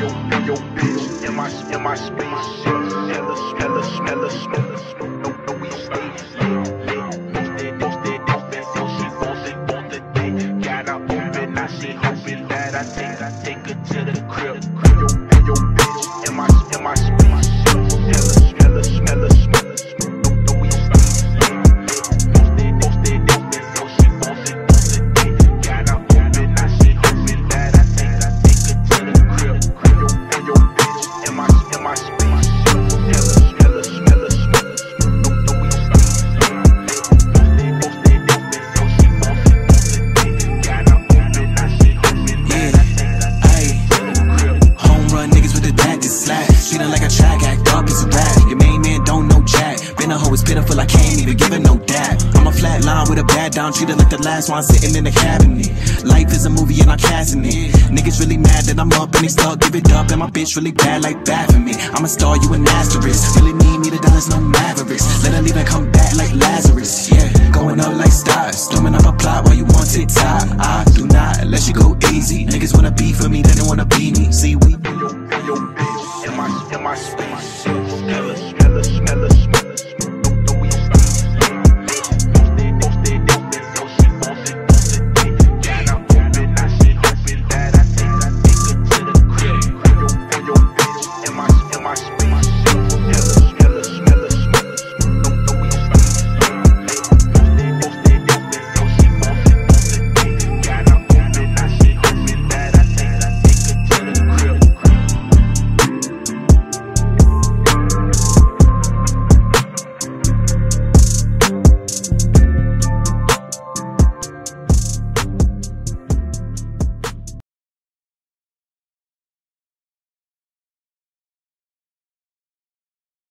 In my, in my spaceship, hella, hella, hella, hella, no, no, we stay lit. Most they don't feel she wants it on the day. Got her open, now she hoping that I take, I take her to the crib. With the back to slack. Treat her like a track, act up, it's a rap. Your main man don't know jack. Been a hoe is pitiful, I can't even give her no dap. I'm a flat line with a bad down, treat her like the last one sitting in the cabinet. Life is a movie and I'm casting it. Niggas really mad that I'm up and they stuck, give it up. And my bitch really bad like bad for me. I'm a star, you an asterisk. Really need me the dollars, no mavericks. Let her leave and come back like Lazarus. Yeah, in my in my spaceship. Hella, hella, hella.